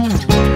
Música